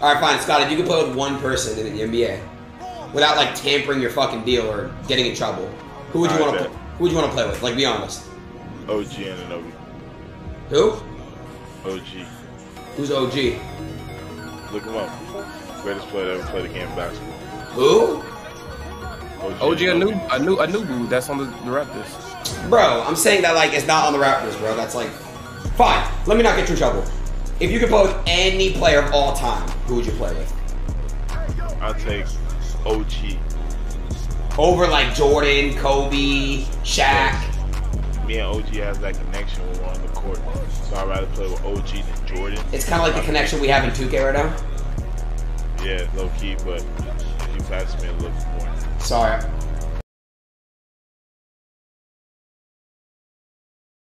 All right, fine, Scott. If you could play with one person in the NBA without like tampering your fucking deal or getting in trouble, who would you want to? Who would you want to play with? Like, be honest. OG Anunoby. Who? OG. Who's OG? Look him up. Greatest player to ever play the game of basketball. Who? OG Anu, Anu, Anubu, that's on the, the Raptors. Bro, I'm saying that like it's not on the Raptors, bro. That's like fine. Let me not get you in trouble. If you could play with any player of all time, who would you play with? I'll take OG. Over like Jordan, Kobe, Shaq. Me and OG has that connection when we're on the court. So I'd rather play with OG than Jordan. It's kind of like the connection we have in 2K right now. Yeah, low key, but you pass me a little more. Sorry,